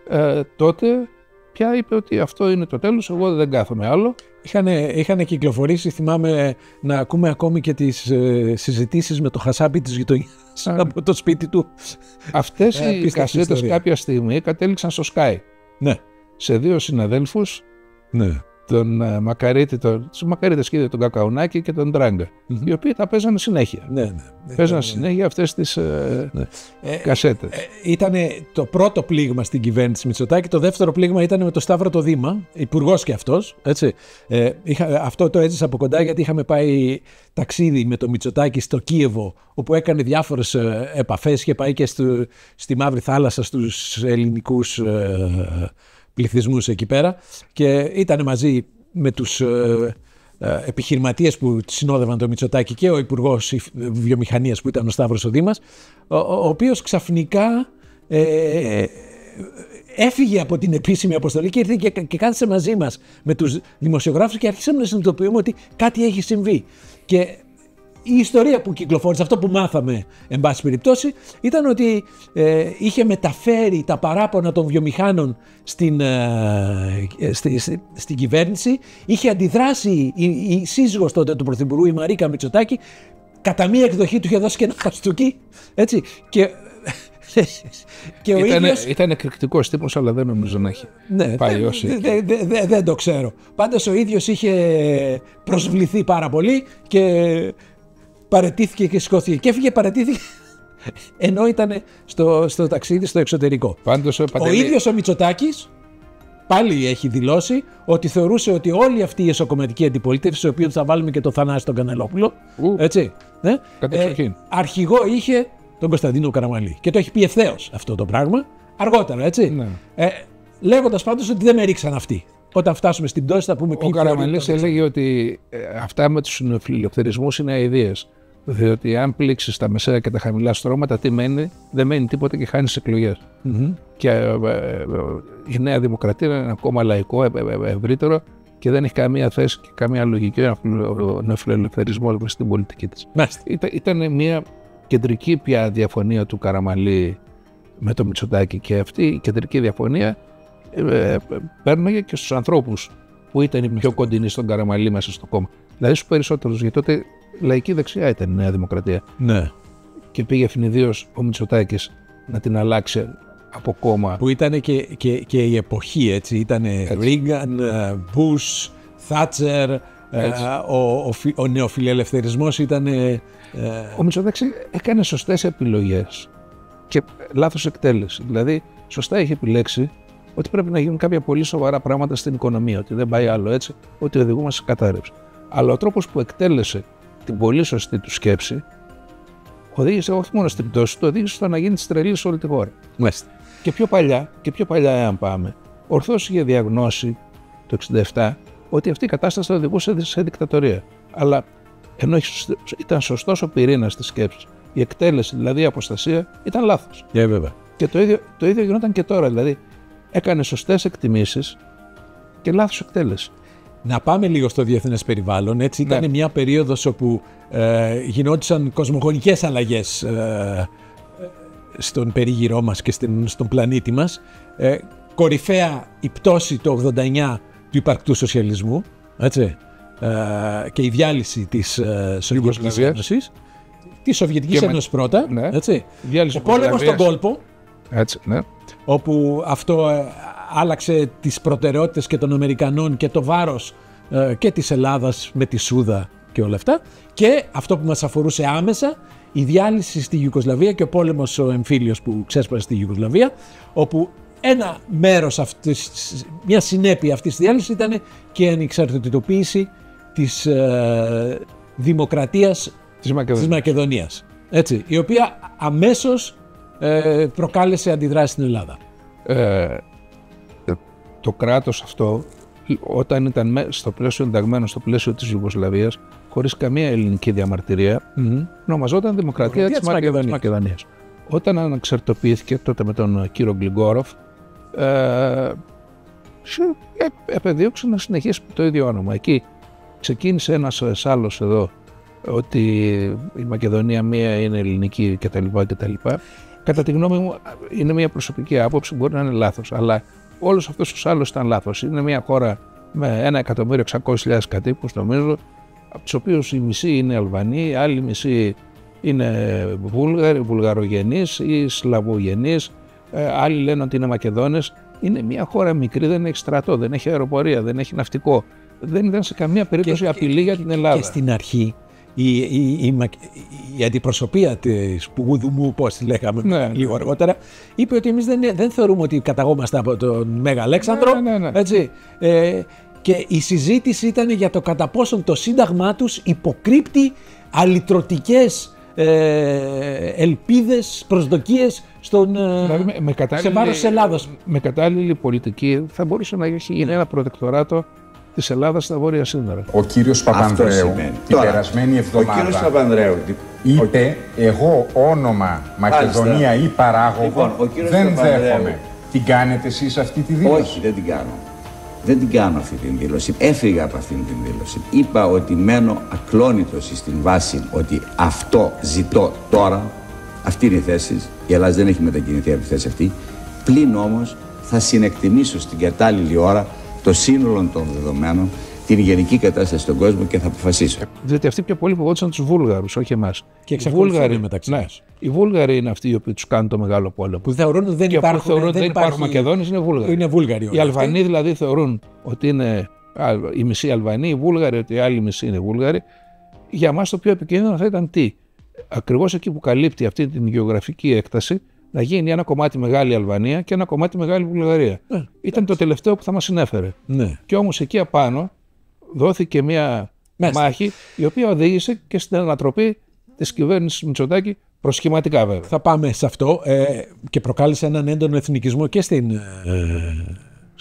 B: ε, τότε πια είπε ότι αυτό είναι το τέλος, εγώ δεν κάθομαι άλλο.
A: Είχαν, είχαν κυκλοφορήσει, θυμάμαι, να ακούμε ακόμη και τις ε, συζητήσεις με το χασάπι της γειτονιάς από το σπίτι του.
B: Αυτές
A: Ε,
B: οι
A: απίστευτη
B: κασέτες
A: ιστορία.
B: κάποια στιγμή κατέληξαν στο Sky.
A: Ναι.
B: Σε δύο συναδέλφους,
A: Ναι.
B: Τον ε, Μακαρίτη, τον, τους Μακαρίτες και τον Κακαουνάκη και τον Τράγκα, οι οποίοι τα παίζανε συνέχεια.
A: Ναι, ναι.
B: Παίζανε συνέχεια αυτές τις ε,
A: Ε,
B: κασέτες.
A: Ήταν το πρώτο πλήγμα στην κυβέρνηση Μητσοτάκη. Το δεύτερο πλήγμα ήταν με το Σταύρο το Δήμα, υπουργός και αυτός. Ε, είχα, αυτό το έζησα από κοντά γιατί είχαμε πάει ταξίδι με το Μητσοτάκη στο Κίεβο, όπου έκανε διάφορες επαφές. Είχε πάει και στο, στη Μαύρη Θάλασσα στους ελληνικούς ε, πληθυσμούς εκεί πέρα. Και ήταν μαζί με τους ε, ε, επιχειρηματίες που συνόδευαν το Μητσοτάκη και ο Υπουργός Βιομηχανίας που ήταν ο Σταύρος ο Δήμας, ο, ο, ο οποίος ξαφνικά ε, έφυγε από την επίσημη αποστολή και ήρθε και, και κάθισε μαζί μας με τους δημοσιογράφους και αρχίσαμε να συνειδητοποιούμε ότι κάτι έχει συμβεί. Και η ιστορία που κυκλοφόρησε, αυτό που μάθαμε, εν πάση περιπτώσει, ήταν ότι ε, είχε μεταφέρει τα παράπονα των βιομηχάνων στην, ε, στη, στη- στην κυβέρνηση, είχε αντιδράσει η, η σύζυγος τότε του Πρωθυπουργού, η Μαρίκα Μητσοτάκη, κατά μία εκδοχή του είχε δώσει και ένα χαστούκι, έτσι, και, και ο
B: Ήταν,
A: ίδιος...
B: ήταν εκρηκτικός τύπος, αλλά δεν νομίζω να έχει
A: Ναι,
B: πάει
A: δεν-
B: ως
A: δε- δε- δε- δε- δεν το ξέρω. Πάντως ο ίδιος είχε προσβληθεί πάρα πολύ και παρετήθηκε και σηκώθηκε. Και έφυγε, παρετήθηκε ενώ ήταν στο, στο ταξίδι στο εξωτερικό.
B: Πάντως,
A: Ο
B: Παντελή,
A: ίδιος ο Μητσοτάκης πάλι έχει δηλώσει ότι θεωρούσε ότι όλη αυτή η εσωκομματική αντιπολίτευση, στο οποίο θα βάλουμε και το Θανάση τον Κανελόπουλο, έτσι, ναι,
B: Κατεξοχήν.
A: αρχηγό είχε τον Κωνσταντίνο Καραμαλή. Και το έχει πει ευθέως αυτό το πράγμα, αργότερα, έτσι.
B: Ναι.
A: Ε, Λέγοντας πάντως ότι δεν με ρίξαν αυτοί. Όταν φτάσουμε στην πτώση θα πούμε
B: Ο
A: ποιοι
B: Καραμαλής
A: θεωρούν-
B: έλεγε ότι ε, αυτά με τους φιλελευθερισμούς είναι αηδίες. Διότι αν πλήξεις τα μεσαία και τα χαμηλά στρώματα, τι μένει, δεν μένει τίποτα και χάνεις εκλογές.
A: Μμμ.
B: Και ε, ε, ε, η Νέα Δημοκρατία είναι ένα κόμμα λαϊκό, ε, ε, ε, ευρύτερο και δεν έχει καμία θέση και καμία λογική ο νεοφιλελευθερισμός μέσα στην πολιτική της.
A: Μάλιστα.
B: Ήταν, ήταν μια κεντρική πια διαφωνία του Καραμαλή με το Μητσοτάκη και αυτή η κεντρική διαφωνία ε, ε, παίρναγε και στους ανθρώπους που ήταν οι πιο κοντινοί στον Καραμαλή μέσα στο κόμμα. Δηλαδή στους περισσότερους, γιατί τότε λαϊκή δεξιά ήταν η Νέα Δημοκρατία
A: Ναι.
B: και πήγε ευνηδίως ο Μητσοτάκης να την αλλάξει από κόμμα.
A: Που ήταν και, και, και η εποχή, έτσι. Ήταν Ρίγκαν, Μπούς, Θάτσερ, ε,
B: Έτσι.
A: ο, ο, φι- ο νεοφιλελευθερισμός ήταν... ε,
B: Ο Μητσοτάκης έκανε σωστές επιλογές και λάθος εκτέλεση. Δηλαδή, σωστά είχε επιλέξει ότι πρέπει να γίνουν κάποια πολύ σοβαρά πράγματα στην οικονομία, ότι δεν πάει άλλο έτσι, ότι οδηγούμαστε σε κατάρρευση. Αλλά ο τρόπος που εκτέλεσε την πολύ σωστή του σκέψη οδήγησε όχι μόνο στην πτώση του, οδήγησε στο να γίνει της τρελής σε όλη τη χώρα.
A: Μάλιστα.
B: Και πιο παλιά, και πιο παλιά εάν πάμε, ορθώς είχε διαγνώσει το 67 ότι αυτή η κατάσταση θα οδηγούσε σε δικτατορία. Αλλά ενώ είχε σωσ- ήταν σωστός ο πυρήνας της σκέψης, η εκτέλεση, δηλαδή η αποστασία, ήταν λάθος.
A: Yeah, βέβαια.
B: Και το ίδιο, το ίδιο γινόταν και τώρα. Δηλαδή έκανε σωστές εκτιμήσεις και λάθος εκτέλεση.
A: Να πάμε λίγο στο διεθνές περιβάλλον. Έτσι ήταν
B: Ναι.
A: μια περίοδος όπου ε, γινόντουσαν κοσμογονικές αλλαγές ε, στον περίγυρό μας και στην, στον πλανήτη μας. Ε, κορυφαία η πτώση το 89 του υπαρκτού σοσιαλισμού έτσι, ε, και η διάλυση της ε, Σοβιετικής
B: Ιουγκοσλαβίας.
A: Ένωσης. Της Σοβιετικής
B: Και με-
A: Ένωσης πρώτα.
B: Ναι.
A: Έτσι.
B: Διάλυση
A: Ο πόλεμος στον
B: Ιουγκοσλαβίας.
A: κόλπο
B: Έτσι, ναι.
A: όπου αυτό ε, άλλαξε τις προτεραιότητες και των Αμερικανών και το βάρος ε, και της Ελλάδας με τη Σούδα και όλα αυτά και αυτό που μας αφορούσε άμεσα η διάλυση στη Ιουγκοσλαβία και ο πόλεμος ο εμφύλιος που ξέσπασε στη Ιουγκοσλαβία όπου ένα μέρος αυτής, μια συνέπεια αυτής της διάλυσης ήταν και η ανεξαρτητοποίηση της ε, Δημοκρατίας
B: της Μακεδονίας.
A: της Μακεδονίας. Έτσι, η οποία αμέσως ε, προκάλεσε αντιδράσεις στην Ελλάδα.
B: Ε, το κράτος αυτό όταν ήταν με- στο πλαίσιο ενταγμένο στο πλαίσιο της Ιουγκοσλαβίας χωρίς καμία ελληνική διαμαρτυρία ονομαζόταν Δημοκρατία,
A: Δημοκρατία
B: της,
A: της
B: Μακε-
A: Μακεδονίας.
B: της Μακεδονίας. Όταν αναξαρτοποιήθηκε τότε με τον κύριο Γκλιγκόροφ ε, σε- ε, επεδίωξε να συνεχίσει με το ίδιο όνομα. Εκεί ξεκίνησε ένας άλλος εδώ ότι η Μακεδονία μία είναι ελληνική κτλ. κτλ. Κατά τη γνώμη μου είναι μια προσωπική άποψη, μπορεί να είναι λάθος, αλλά όλος αυτός ο άλλος ήταν λάθος. Είναι μια χώρα με 1.600.000 κατοίκους νομίζω, από τους οποίους η μισή είναι Αλβανοί, η άλλη μισή είναι Βούλγαροι, Βουλγαρογενείς ή Σλαβογενείς, ε, άλλοι λένε ότι είναι Μακεδόνες. Είναι μια χώρα μικρή, δεν έχει στρατό, δεν έχει αεροπορία, δεν έχει ναυτικό. Δεν ήταν σε καμία περίπτωση απειλή για την Ελλάδα.
A: Και στην αρχή η, η, η, Μακ- η αντιπροσωπεία της Πουγουδουμού, πώς τη λέγαμε
B: Ναι,
A: λίγο αργότερα, είπε ότι εμείς δεν, δεν θεωρούμε ότι καταγόμαστε από τον Μέγα Αλέξανδρο.
B: Ναι, ναι, ναι.
A: Έτσι. Ε, και η συζήτηση ήταν για το κατά πόσον το σύνταγμά τους υποκρύπτει αλυτρωτικές ε, ελπίδες, προσδοκίες στον, ε,
B: Δηλαδή, με, με
A: σε
B: κατάλληλη,
A: βάρος της Ελλάδος.
B: με κατάλληλη πολιτική θα μπορούσε να έχει γίνει ένα προτεκτοράτο της Ελλάδας στα βόρεια σύνορα.
G: Ο κύριος
K: Αυτό
G: Παπανδρέου
K: σημαίνει.
G: την
K: Τώρα,
G: περασμένη
K: Ο κύριος
G: εβδομάδα
K: Παπανδρέου.
G: είπε εγώ όνομα Μακεδονία
K: Μάλιστα.
G: ή παράγωγο
K: Λοιπόν, ο κύριος
G: δεν
K: Παπανδρέου.
G: δέχομαι. Την κάνετε εσείς αυτή τη δήλωση;
K: Όχι, δεν την κάνω. Δεν την κάνω αυτή την δήλωση. Έφυγα από αυτήν την δήλωση. Είπα ότι μένω ακλόνητος στην βάση ότι αυτό ζητώ τώρα. Αυτή είναι η θέση. Η Ελλάδα δεν έχει μετακινηθεί από τη θέση αυτή. Πλην όμως θα συνεκτιμήσω στην κατάλληλη ώρα το σύνολο των δεδομένων, την γενική κατάσταση στον κόσμο και θα αποφασίσω.
B: Διότι αυτοί πιο πολύ φοβόντουσαν τους Βούλγαρους, όχι εμάς.
A: Και εξακολουθούν μεταξύ
B: ναι,
A: τους.
B: οι Βούλγαροι είναι αυτοί οι οποίοι τους κάνουν το μεγάλο πόλεμο.
A: Που θεωρούν ότι δεν
B: και
A: υπάρχουν,
B: που θεωρούν ότι
A: δεν
B: δεν υπάρχουν
A: υπάρχει-
B: Μακεδόνες είναι Βούλγαροι.
A: Είναι Βούλγαροι όλοι
B: Οι Αλβανοί
A: αυτοί.
B: δηλαδή θεωρούν ότι είναι α, η μισή Αλβανοί, οι Βούλγαροι ότι η άλλη μισή είναι Βούλγαροι. Για μας το πιο επικίνδυνο θα ήταν τι; Ακριβώς εκεί που καλύπτει αυτή την γεωγραφική έκταση να γίνει ένα κομμάτι μεγάλη Αλβανία και ένα κομμάτι μεγάλη Βουλγαρία. ήταν το τελευταίο που θα μας συνέφερε.
A: Ναι.
B: Και όμως εκεί απάνω δόθηκε μια
A: Μάλιστα.
B: μάχη η οποία οδήγησε και στην ανατροπή της κυβέρνησης Μητσοτάκη προσχηματικά βέβαια.
A: Θα πάμε σε αυτό ε, και προκάλεσε έναν έντονο εθνικισμό και στην ε,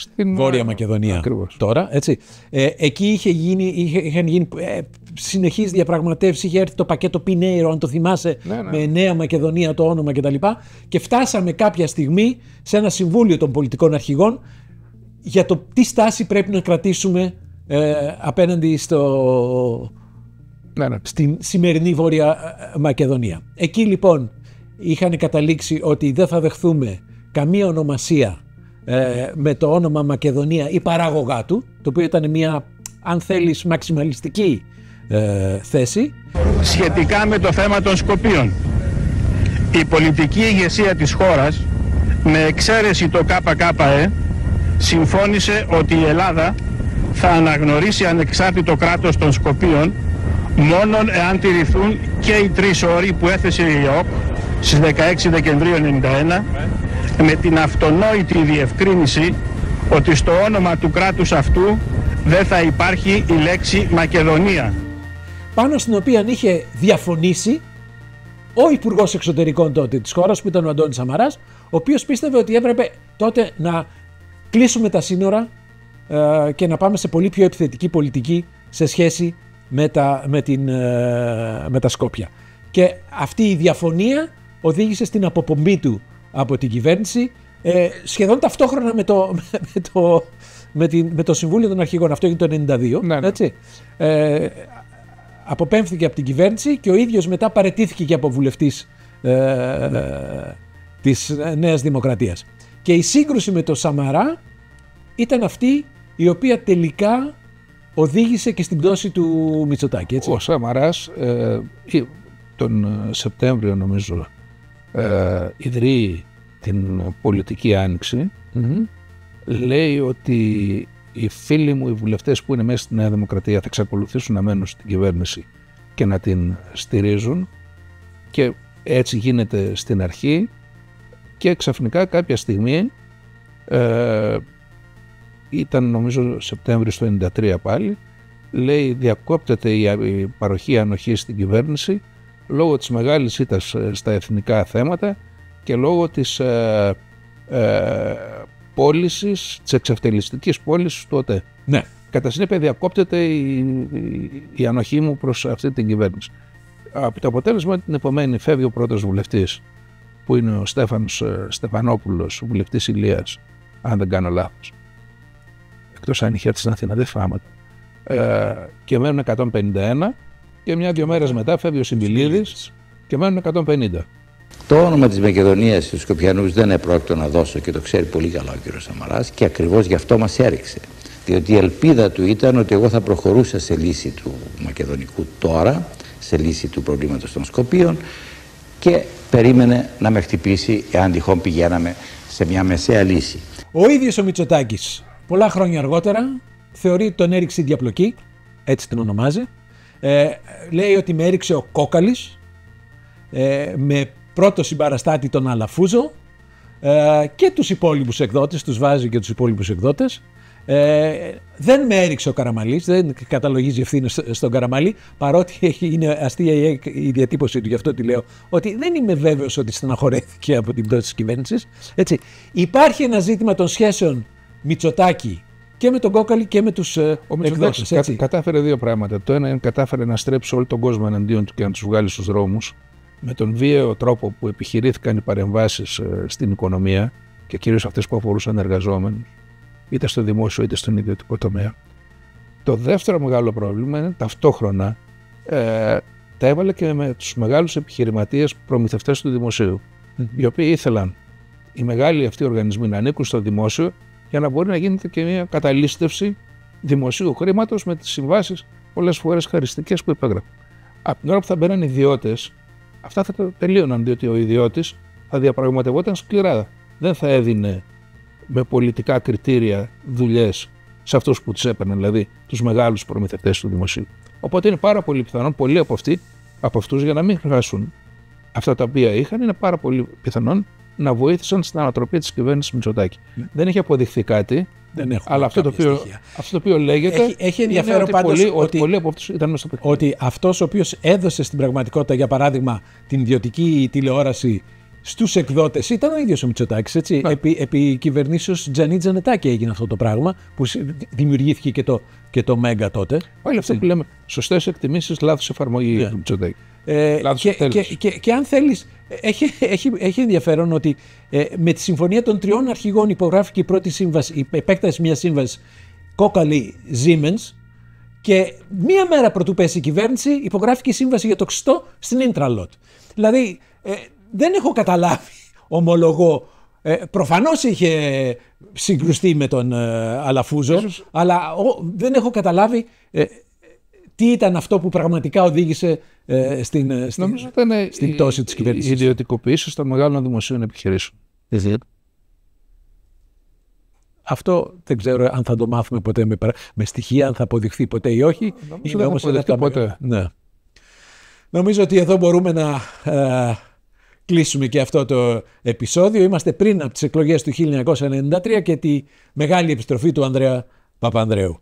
B: Στην
A: Βόρεια
B: ε,
A: Μακεδονία
B: ακριβώς.
A: τώρα. Έτσι. Ε, εκεί είχε γίνει, είχε, είχαν γίνει ε, συνεχείς διαπραγματεύσεις, είχε έρθει το πακέτο Πινέιρο, αν το θυμάσαι,
B: Ναι, ναι.
A: με Νέα Μακεδονία το όνομα κτλ. Και φτάσαμε κάποια στιγμή σε ένα συμβούλιο των πολιτικών αρχηγών για το τι στάση πρέπει να κρατήσουμε ε, απέναντι στο,
B: Ναι, ναι.
A: στην σημερινή Βόρεια ε, Μακεδονία. Εκεί λοιπόν είχαν καταλήξει ότι δεν θα δεχθούμε καμία ονομασία ε, με το όνομα Μακεδονία ή παράγωγά του, το οποίο ήταν μια, αν θέλεις, μαξιμαλιστική ε, θέση.
N: σχετικά με το θέμα των Σκοπίων. Η πολιτική ηγεσία της χώρας, με εξαίρεση το ΚΚΕ, συμφώνησε ότι η Ελλάδα θα αναγνωρίσει ανεξάρτητο κράτος των Σκοπίων μόνον εάν τηρηθούν και οι τρεις όροι που έθεσε η ΕΟΚ στις 16 Δεκεμβρίου 1991 με την αυτονόητη διευκρίνηση ότι στο όνομα του κράτους αυτού δεν θα υπάρχει η λέξη Μακεδονία.
A: πάνω στην οποία είχε διαφωνήσει ο Υπουργός Εξωτερικών τότε της χώρας, που ήταν ο Αντώνης Σαμαράς, ο οποίος πίστευε ότι έπρεπε τότε να κλείσουμε τα σύνορα ε, και να πάμε σε πολύ πιο επιθετική πολιτική σε σχέση με τα, με την, ε, με τα Σκόπια. Και αυτή η διαφωνία οδήγησε στην αποπομπή του από την κυβέρνηση ε, σχεδόν ταυτόχρονα με το, με, το, με, την, με το Συμβούλιο των Αρχηγών. Αυτό έγινε το 1992. Έτσι. Ε, αποπέμφθηκε από την κυβέρνηση και ο ίδιος μετά παρετήθηκε και από βουλευτής ε, ε, της Νέας Δημοκρατίας. Και η σύγκρουση με το Σαμαρά ήταν αυτή η οποία τελικά οδήγησε και στην πτώση του Μητσοτάκη. Έτσι.
B: Ο Σαμαράς ε, ή- τον ε, Σεπτέμβριο νομίζω ε, ιδρύει την πολιτική άνοιξη. Λέει ότι οι φίλοι μου, οι βουλευτές που είναι μέσα στη Νέα Δημοκρατία θα εξακολουθήσουν να μένουν στην κυβέρνηση και να την στηρίζουν. Και έτσι γίνεται στην αρχή και ξαφνικά κάποια στιγμή ε, ήταν νομίζω Σεπτέμβριο του 1993 πάλι λέει διακόπτεται η, η παροχή ανοχής στην κυβέρνηση λόγω της μεγάλης ήττας ε, στα εθνικά θέματα και λόγω της ε, ε, πώλησης, της εξευτελιστικής πώλησης του ΟΤΕ.
A: Ναι.
B: Κατά συνέπεια διακόπτεται η, η, η ανοχή μου προς αυτή την κυβέρνηση. Από το αποτέλεσμα την επομένη φεύγει ο πρώτος βουλευτής που είναι ο Στέφανος ε, Στεφανόπουλος, ο βουλευτής Ηλίας, αν δεν κάνω λάθος. Εκτός αν είχε έρθει στην Αθήνα, δεν φάμε. Ε, και μένουν 151 και μια-δυο μέρες μετά φεύγει ο Συμπιλίδης και μένουν 150.
K: Το όνομα της Μακεδονίας στους Σκοπιανούς δεν επρόκειτο να δώσω και το ξέρει πολύ καλά ο κύριος Σαμαράς και ακριβώς γι' αυτό μας έριξε. Διότι η ελπίδα του ήταν ότι εγώ θα προχωρούσα σε λύση του Μακεδονικού τώρα, σε λύση του προβλήματος των Σκοπίων και περίμενε να με χτυπήσει εάν τυχόν πηγαίναμε σε μια μεσαία λύση.
A: Ο ίδιος ο Μητσοτάκης πολλά χρόνια αργότερα θεωρεί τον έριξε διαπλοκή, έτσι την ονομάζει. Ε, λέει ότι με έριξε ο Κόκαλης ε, με πρώτο συμπαραστάτη τον Αλαφούζο ε, και τους υπόλοιπους εκδότες, τους βάζει και τους υπόλοιπους εκδότες. Ε, δεν με έριξε ο Καραμαλής, δεν καταλογίζει ευθύνη στον Καραμαλή, παρότι έχει, είναι αστεία η, η διατύπωση του, γι' αυτό τη λέω, ότι δεν είμαι βέβαιος ότι στεναχωρέθηκε από την πτώση της κυβέρνησης. Έτσι. Υπάρχει ένα ζήτημα των σχέσεων Μητσοτάκη και με τον Κόκαλη και με τους ε,
B: Ο Μητσοτάκης κα, κατάφερε δύο πράγματα. Το ένα είναι κατάφερε να στρέψει όλο τον κόσμο εναντίον του και να τους βγάλει στους δρόμους με τον βίαιο τρόπο που επιχειρήθηκαν οι παρεμβάσεις ε, στην οικονομία και κυρίως αυτές που αφορούσαν εργαζόμενους είτε στο δημόσιο είτε στον ιδιωτικό τομέα. Το δεύτερο μεγάλο πρόβλημα είναι ταυτόχρονα ε, τα έβαλε και με τους μεγάλους επιχειρηματίες προμηθευτές του δημοσίου, οι οποίοι ήθελαν οι μεγάλοι αυτοί οργανισμοί να ανήκουν στο δημόσιο για να μπορεί να γίνεται και μια καταλήστευση δημοσίου χρήματος με τις συμβάσεις πολλές φορές χαριστικές που υπέγραφαν. Από την ώρα που θα μπαίνουν ιδιώτες, αυτά θα τα τελείωναν, διότι ο ιδιώτης θα διαπραγματευόταν σκληρά. Δεν θα έδινε με πολιτικά κριτήρια δουλειές σε αυτούς που τους έπαιρναν, δηλαδή τους μεγάλους προμηθευτές του δημοσίου. Οπότε είναι πάρα πολύ πιθανόν πολλοί από, αυτοί, από αυτούς για να μην χάσουν αυτά τα οποία είχαν, είναι πάρα πολύ πιθανόν να βοήθησαν στην ανατροπή της κυβέρνησης Μητσοτάκη. Ναι. Δεν έχει αποδειχθεί κάτι.
A: Δεν έχουμε
B: αλλά αυτό το, οποίο, αυτό το οποίο λέγεται.
A: Έχει, έχει ενδιαφέρον
B: ότι
A: πάντως
B: πολλοί,
A: ότι,
B: πολλοί από αυτούς ήταν στο παιχνίδι.
A: ότι αυτός ο οποίος έδωσε στην πραγματικότητα, για παράδειγμα, την ιδιωτική τηλεόραση στους εκδότες ήταν ο ίδιος ο Μητσοτάκης. Έτσι.
B: Ναι.
A: Επί, επί κυβερνήσεως Τζανί Τζανετάκη έγινε αυτό το πράγμα που δημιουργήθηκε και το, και το Μέγκα τότε.
B: Όλοι αυτό που λέμε. Σωστές εκτιμήσεις, λάθος εφαρμογή
A: Ναι.
B: του Μητσοτάκη.
A: Ε,
B: Λάθος
A: και,
B: τέλος.
A: και, και, και αν θέλεις, έχει, έχει, έχει ενδιαφέρον ότι ε, με τη συμφωνία των τριών αρχηγών υπογράφηκε η πρώτη σύμβαση, η επέκταση μιας σύμβασης κόκαλη Siemens και μία μέρα πρωτού πέσει η κυβέρνηση υπογράφηκε η σύμβαση για το ξυστό στην Intralot. Δηλαδή ε, δεν έχω καταλάβει, ομολογώ, ε, προφανώς είχε συγκρουστεί με τον ε, Αλαφούζο, αλλά ο, δεν έχω καταλάβει ε, τι ήταν αυτό που πραγματικά οδήγησε ε, στην, ε, στην,
B: Νομίζω ήταν
A: στην
B: η-
A: πτώση της
B: Οι
A: κυβέρνησης.
B: ιδιωτικοποιήσει των μεγάλων δημοσίων επιχειρήσεων.
A: Αυτό δεν ξέρω αν θα το μάθουμε ποτέ με, παρα- με στοιχεία, αν θα αποδειχθεί ποτέ ή όχι.
B: δεν θα
A: όμως ένα
B: αποδειχθεί
A: από τα
B: ποτέ.
A: μεγα- Ναι. Νομίζω ότι εδώ μπορούμε να ε, κλείσουμε και αυτό το επεισόδιο. Είμαστε πριν από τις εκλογές του 1993 και τη μεγάλη επιστροφή του Ανδρέα Παπανδρέου.